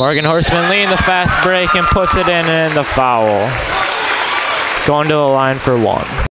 Morgan Horseman leading the fast break and puts it in and the foul. Going to the line for one.